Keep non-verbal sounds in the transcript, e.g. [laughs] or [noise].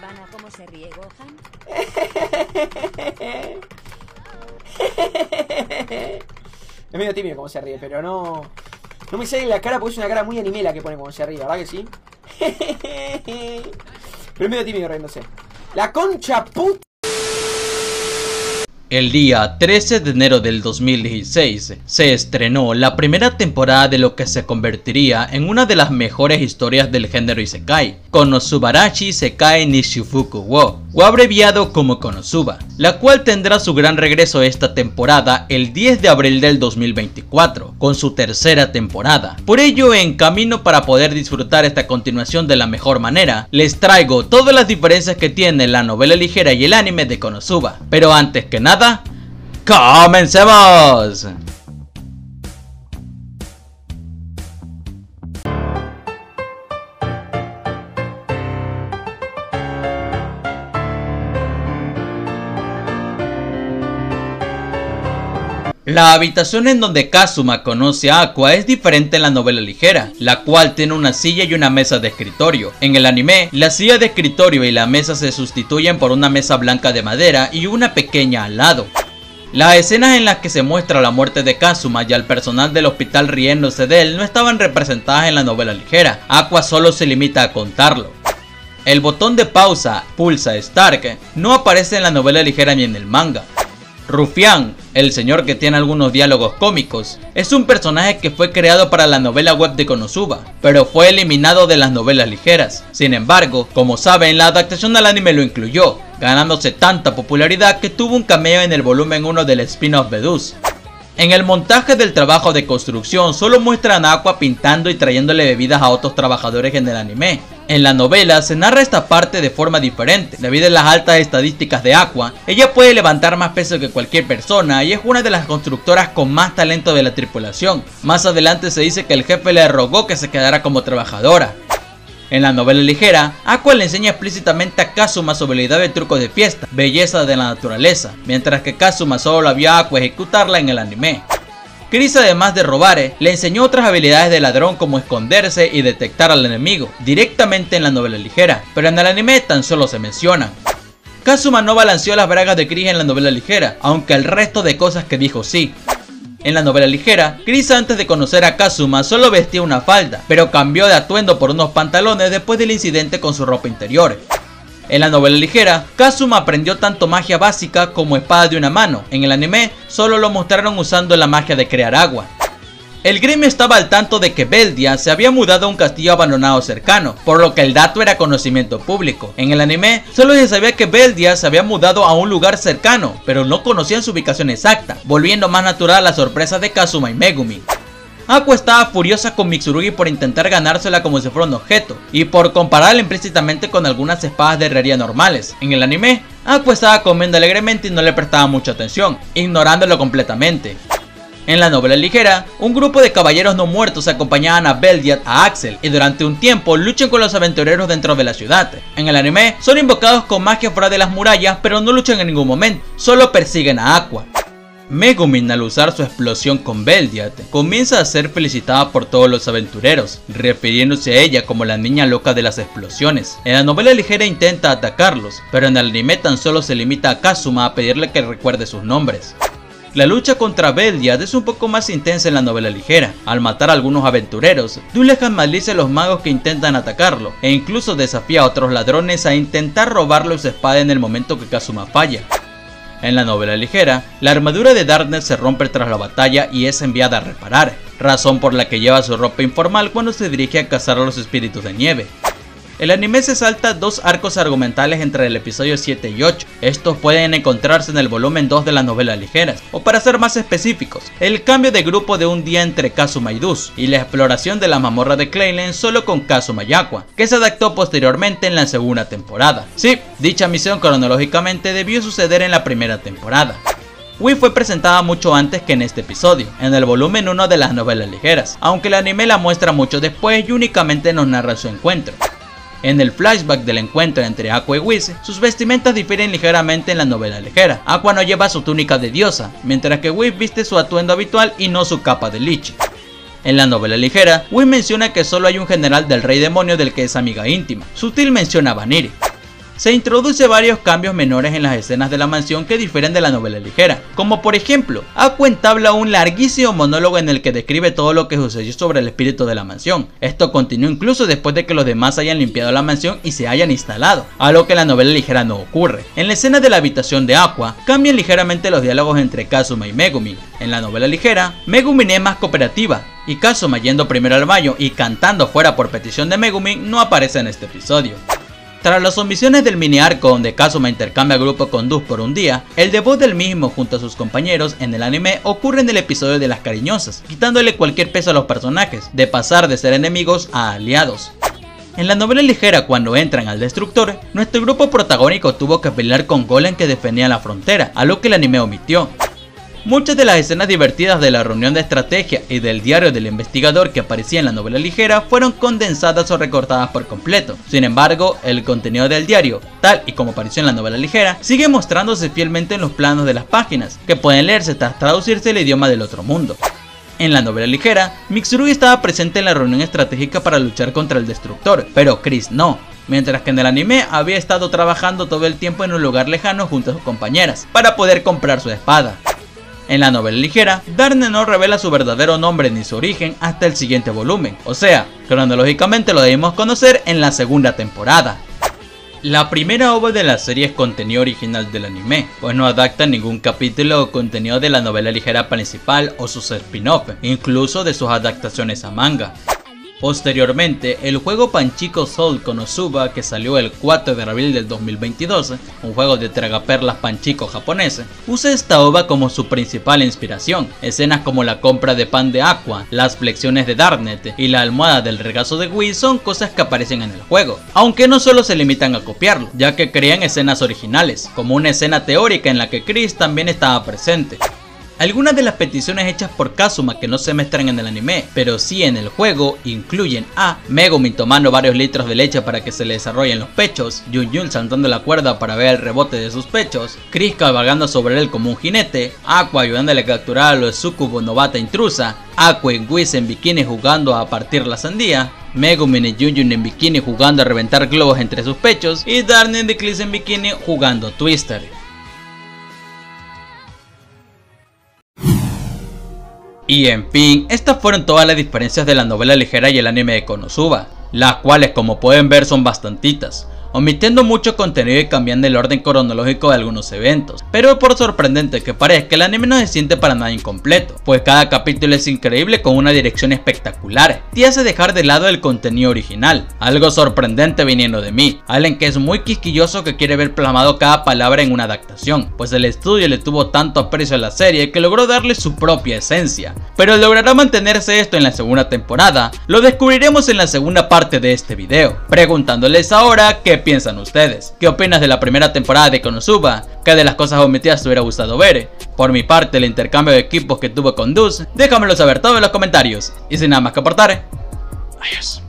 ¿Van a cómo se ríe Gohan? [laughs] Es medio tímido como se ríe, pero no... No me sale la cara porque es una cara muy anime la que pone cuando se ríe, ¿verdad que sí? [laughs] Pero es medio tímido riéndose. La concha puta. El día 13 de enero del 2016 se estrenó la primera temporada de lo que se convertiría en una de las mejores historias del género Isekai, Konosubarashi Sekai Nishifuku wo, o abreviado como Konosuba, la cual tendrá su gran regreso esta temporada el 10 de abril del 2024, con su tercera temporada. Por ello, en camino para poder disfrutar esta continuación de la mejor manera, les traigo todas las diferencias que tiene la novela ligera y el anime de Konosuba. Pero antes que nada, ¡Comencemos! La habitación en donde Kazuma conoce a Aqua es diferente en la novela ligera, la cual tiene una silla y una mesa de escritorio. En el anime, la silla de escritorio y la mesa se sustituyen por una mesa blanca de madera y una pequeña al lado. Las escenas en las que se muestra la muerte de Kazuma y al personal del hospital riéndose de él no estaban representadas en la novela ligera, Aqua solo se limita a contarlo. El botón de pausa, pulsa Stark, no aparece en la novela ligera ni en el manga. Rufián, el señor que tiene algunos diálogos cómicos, es un personaje que fue creado para la novela web de Konosuba, pero fue eliminado de las novelas ligeras. Sin embargo, como saben, la adaptación al anime lo incluyó, ganándose tanta popularidad que tuvo un cameo en el volumen 1 del spin-off Bedus. En el montaje del trabajo de construcción solo muestran a Aqua pintando y trayéndole bebidas a otros trabajadores en el anime. En la novela se narra esta parte de forma diferente. Debido a las altas estadísticas de Aqua, ella puede levantar más peso que cualquier persona y es una de las constructoras con más talento de la tripulación. Más adelante se dice que el jefe le rogó que se quedara como trabajadora. En la novela ligera, Aqua le enseña explícitamente a Kazuma su habilidad de trucos de fiesta, belleza de la naturaleza, mientras que Kazuma solo vio a Aqua ejecutarla en el anime. Chris además de robar, le enseñó otras habilidades de ladrón como esconderse y detectar al enemigo, directamente en la novela ligera, pero en el anime tan solo se mencionan. Kazuma no balanceó las bragas de Chris en la novela ligera, aunque el resto de cosas que dijo sí. En la novela ligera, Chris antes de conocer a Kazuma solo vestía una falda, pero cambió de atuendo por unos pantalones después del incidente con su ropa interior. En la novela ligera, Kazuma aprendió tanto magia básica como espada de una mano. En el anime, solo lo mostraron usando la magia de crear agua. El gremio estaba al tanto de que Beldia se había mudado a un castillo abandonado cercano, por lo que el dato era conocimiento público. En el anime, solo se sabía que Beldia se había mudado a un lugar cercano, pero no conocían su ubicación exacta, volviendo más natural la sorpresa de Kazuma y Megumi. Aqua estaba furiosa con Mitsurugi por intentar ganársela como si fuera un objeto, y por compararla implícitamente con algunas espadas de herrería normales. En el anime, Aqua estaba comiendo alegremente y no le prestaba mucha atención, ignorándolo completamente. En la novela ligera, un grupo de caballeros no muertos acompañaban a Beldiat a Axel y durante un tiempo luchan con los aventureros dentro de la ciudad. En el anime, son invocados con magia fuera de las murallas pero no luchan en ningún momento, solo persiguen a Aqua. Megumin al usar su explosión con Beldiat comienza a ser felicitada por todos los aventureros, refiriéndose a ella como la niña loca de las explosiones. En la novela ligera intenta atacarlos, pero en el anime tan solo se limita a Kazuma a pedirle que recuerde sus nombres. La lucha contra Beldiad es un poco más intensa en la novela ligera. Al matar a algunos aventureros, Dulehan maldice a los magos que intentan atacarlo, e incluso desafía a otros ladrones a intentar robarle su espada en el momento que Kazuma falla. En la novela ligera, la armadura de Darkness se rompe tras la batalla y es enviada a reparar, razón por la que lleva su ropa informal cuando se dirige a cazar a los espíritus de nieve. El anime se salta dos arcos argumentales entre el episodio 7 y 8. Estos pueden encontrarse en el volumen 2 de las novelas ligeras, o para ser más específicos, el cambio de grupo de un día entre Kazuma y Dus, y la exploración de la mamorra de Clayland solo con Kazuma y que se adaptó posteriormente en la segunda temporada. Sí, dicha misión cronológicamente debió suceder en la primera temporada. Wii fue presentada mucho antes que en este episodio, en el volumen 1 de las novelas ligeras, aunque el anime la muestra mucho después y únicamente nos narra su encuentro. En el flashback del encuentro entre Aqua y Whis, sus vestimentas difieren ligeramente en la novela ligera. Aqua no lleva su túnica de diosa, mientras que Whis viste su atuendo habitual y no su capa de lich. En la novela ligera, Whis menciona que solo hay un general del rey demonio del que es amiga íntima. Sutil menciona a Vaniri. Se introduce varios cambios menores en las escenas de la mansión que difieren de la novela ligera, como por ejemplo, Aqua entabla un larguísimo monólogo en el que describe todo lo que sucedió sobre el espíritu de la mansión. Esto continúa incluso después de que los demás hayan limpiado la mansión y se hayan instalado, algo que en la novela ligera no ocurre. En la escena de la habitación de Aqua, cambian ligeramente los diálogos entre Kazuma y Megumi. En la novela ligera, Megumi es más cooperativa, y Kazuma yendo primero al baño y cantando fuera por petición de Megumi no aparece en este episodio. Tras las omisiones del mini arco donde Kazuma intercambia grupo con Dus por un día, el debut del mismo junto a sus compañeros en el anime ocurre en el episodio de las cariñosas, quitándole cualquier peso a los personajes, de pasar de ser enemigos a aliados. En la novela ligera cuando entran al destructor, nuestro grupo protagónico tuvo que pelear con Golem que defendía la frontera, a lo que el anime omitió. Muchas de las escenas divertidas de la reunión de estrategia y del diario del investigador que aparecía en la novela ligera fueron condensadas o recortadas por completo. Sin embargo, el contenido del diario, tal y como apareció en la novela ligera, sigue mostrándose fielmente en los planos de las páginas, que pueden leerse tras traducirse el idioma del otro mundo. En la novela ligera, Mitsurugi estaba presente en la reunión estratégica para luchar contra el destructor, pero Chris no, mientras que en el anime había estado trabajando todo el tiempo en un lugar lejano junto a sus compañeras, para poder comprar su espada. En la novela ligera, Darne no revela su verdadero nombre ni su origen hasta el siguiente volumen, o sea, cronológicamente lo debemos conocer en la segunda temporada. La primera obra de la serie es contenido original del anime, pues no adapta ningún capítulo o contenido de la novela ligera principal o sus spin-off, incluso de sus adaptaciones a manga. Posteriormente, el juego Panchico Soul Konosuba, que salió el 4 de abril del 2022, un juego de tragaperlas panchico japonés, usa esta ova como su principal inspiración. Escenas como la compra de pan de Aqua, las flexiones de Darnet y la almohada del regazo de Wii son cosas que aparecen en el juego, aunque no solo se limitan a copiarlo, ya que crean escenas originales, como una escena teórica en la que Chris también estaba presente. Algunas de las peticiones hechas por Kazuma que no se muestran en el anime, pero sí en el juego, incluyen a Megumi tomando varios litros de leche para que se le desarrollen los pechos, Yun Yun saltando la cuerda para ver el rebote de sus pechos, Chris cabalgando sobre él como un jinete, Aqua ayudándole a capturar a los Sukubo novata intrusa, Aqua y Whis en bikini jugando a partir la sandía, Megumin y Yun en bikini jugando a reventar globos entre sus pechos y Darnie de Clis en bikini jugando Twister. Y en fin, estas fueron todas las diferencias de la novela ligera y el anime de Konosuba, las cuales como pueden ver son bastantitas omitiendo mucho contenido y cambiando el orden cronológico de algunos eventos. Pero por sorprendente que parezca, el anime no se siente para nada incompleto, pues cada capítulo es increíble con una dirección espectacular y hace dejar de lado el contenido original, algo sorprendente viniendo de mí, alguien que es muy quisquilloso que quiere ver plasmado cada palabra en una adaptación, pues el estudio le tuvo tanto aprecio a la serie que logró darle su propia esencia. Pero logrará mantenerse esto en la segunda temporada, lo descubriremos en la segunda parte de este video, preguntándoles ahora qué piensan ustedes? ¿Qué opinas de la primera temporada de Konosuba? ¿Qué de las cosas te hubiera gustado ver? Por mi parte, el intercambio de equipos que tuvo con Dus, déjamelo saber todo en los comentarios. Y sin nada más que aportar, adiós.